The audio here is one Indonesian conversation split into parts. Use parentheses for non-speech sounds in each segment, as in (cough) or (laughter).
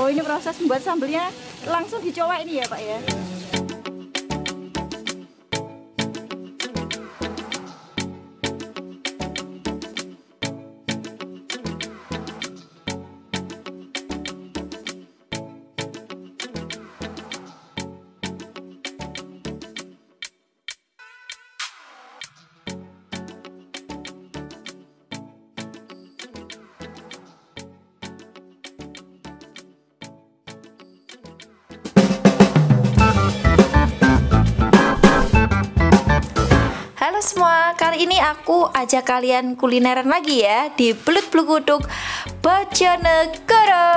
Oh ini proses membuat sambelnya langsung dicowek ini ya Pak ya? Kali ini aku ajak kalian kulineran lagi ya di Belut Blukuduk Bojonegoro.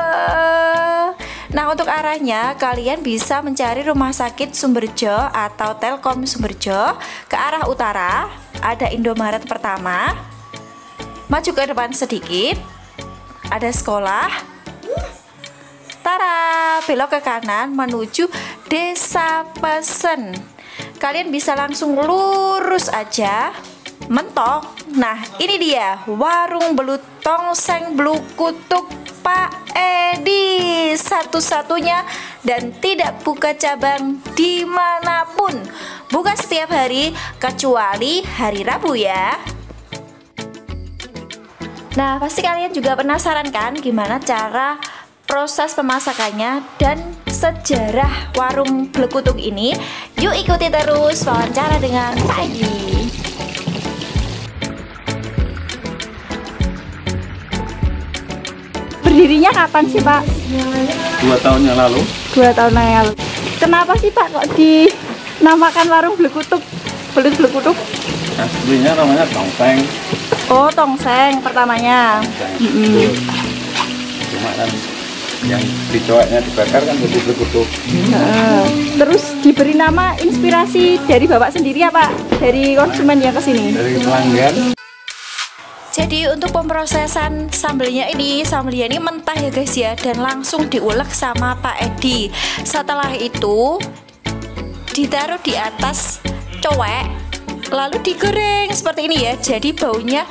Nah untuk arahnya kalian bisa mencari rumah sakit Sumberjo atau Telkom Sumberjo. Ke arah utara ada Indomaret pertama. Maju ke depan sedikit ada sekolah. Tara belok ke kanan menuju Desa Pesen. Kalian bisa langsung lurus aja mentok. Nah ini dia. Warung belut tongseng blukutuk Pak Edi. Satu-satunya dan tidak buka cabang di mana pun. Buka setiap hari kecuali hari Rabu ya. Nah pasti kalian juga penasaran kan gimana cara proses pemasakannya dan sejarah warung Blekutuk ini? Yuk ikuti terus wawancara dengan Pak Edi Berdirinya kapan sih Pak? dua tahun yang lalu Dua tahun yang lalu Kenapa sih Pak kok dinamakan warung Blekutuk? Belut Blekutuk? aslinya namanya tongseng Oh tongseng pertamanya Tongseng. Mm-mm. cuma kan yang dicoweknya dibakar kan jadi berkutuk Nah, terus diberi nama inspirasi dari bapak sendiri apa dari konsumen yang ke sini? dari pelanggan Jadi untuk pemrosesan sambelnya ini, sambelnya ini mentah ya guys ya dan langsung diulek sama Pak Edi. Setelah itu ditaruh di atas cowek lalu digoreng seperti ini ya. Jadi baunya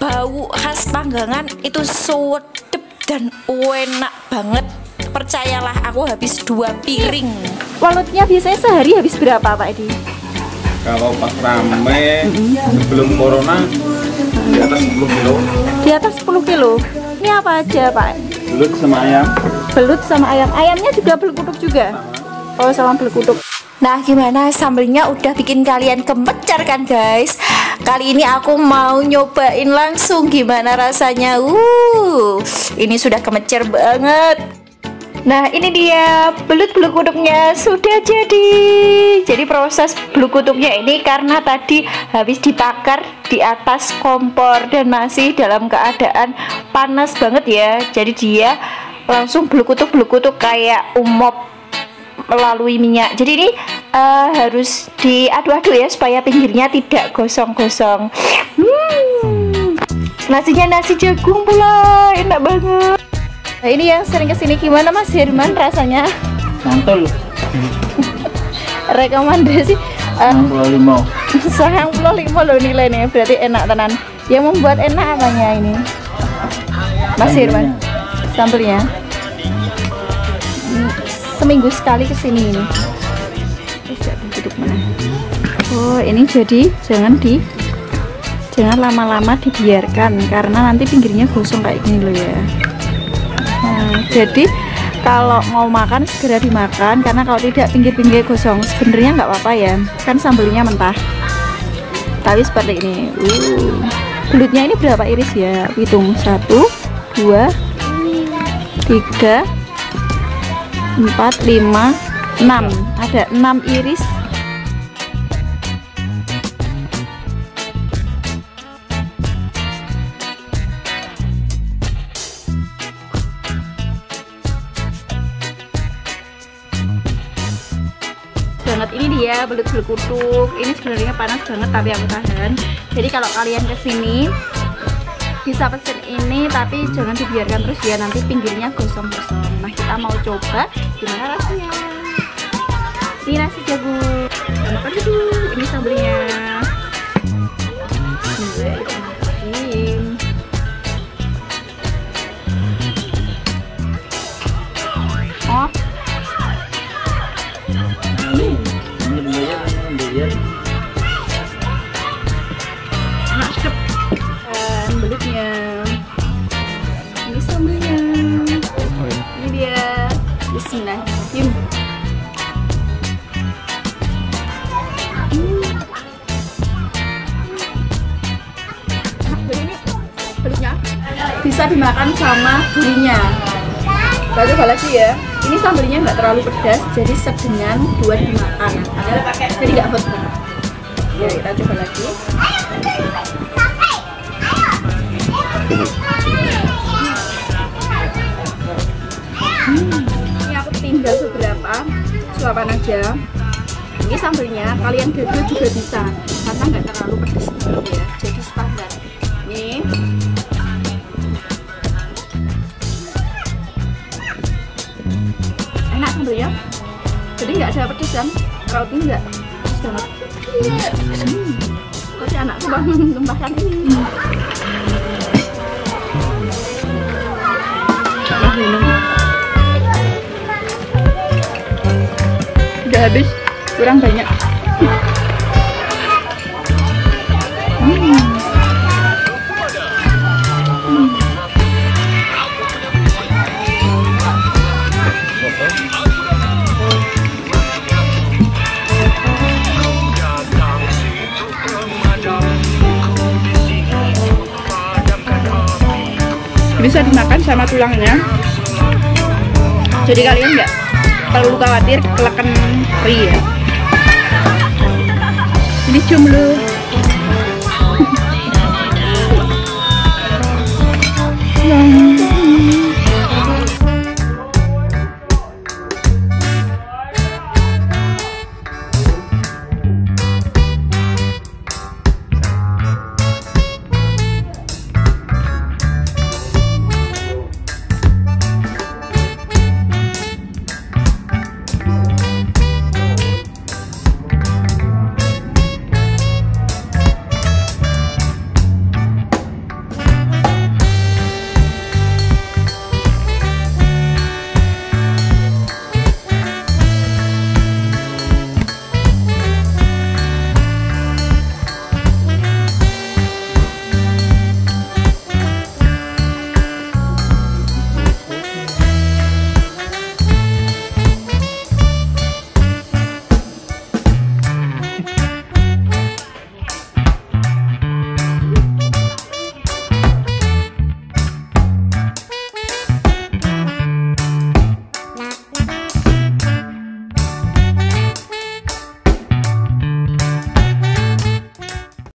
bau khas panggangan itu sedep dan enak banget. Percayalah aku habis dua piring. Walutnya biasanya sehari habis berapa Pak Edi? kalau pas rame sebelum corona di atas 10 kilo. Di atas 10 kilo. Ini apa aja Pak? belut sama ayam. Belut sama ayam. Ayamnya juga belekutuk juga? Oh sama belekutuk nah gimana? Sambelnya udah bikin kalian gemecar kan guys? Kali ini aku mau nyobain langsung. Gimana rasanya? Uh ini sudah gemecar banget Nah ini dia belut belukuduknya sudah jadi. Jadi proses belukuduknya ini karena tadi habis dibakar di atas kompor dan masih dalam keadaan panas banget ya. Jadi dia langsung belukuduk-belukuduk kayak umop melalui minyak. Jadi ini eh, harus diadu-adu ya supaya pinggirnya tidak gosong-gosong. Hmm, Nasinya nasi jagung pula enak banget Nah ini yang sering ke sini gimana Mas Herman rasanya? mantul (laughs) Rekomendasi uh, 65 Sangat puluh lima loh nilainya berarti enak tenan. Yang membuat enak apanya ini? Mas Herman, sambelnya. Seminggu sekali ke sini ini. Jangan duduk mana? Oh ini jadi jangan di jangan lama-lama dibiarkan karena nanti pinggirnya gosong kayak gini loh ya. Jadi kalau mau makan segera dimakan karena kalau tidak pinggir-pinggir gosong. Sebenarnya nggak apa-apa ya kan sambelnya mentah. Tapi seperti ini uh. belutnya ini berapa iris ya? Hitung. Satu dua tiga empat lima enam. Ada enam iris banget ini dia belut belut kutuk. Ini sebenarnya panas banget tapi aku tahan. Jadi kalau kalian ke sini bisa pesen ini tapi jangan dibiarkan terus ya nanti pinggirnya gosong-gosong nah kita mau coba gimana rasanya? Ini nasi jagung. Ini sambelnya kalian. Enak ini sambelnya oh, iya. ini dia. Hmm. Bisa dimakan sama gurinya baru lagi ya? Ini sambelnya nggak terlalu pedas jadi sedengan buat dimakan. Jadi nggak hot banget. Ya kita coba lagi. Hmm, ini aku tinggal beberapa suapan aja. Ini sambelnya kalian gagal juga bisa karena nggak terlalu pedas rautnya nggak pedas banget hmm. tapi anakku bangun tumpahkan ini udah habis. Kurang banyak bisa dimakan sama tulangnya. Jadi kalian nggak perlu khawatir keleken ri ya. Ini jumlo (laughs)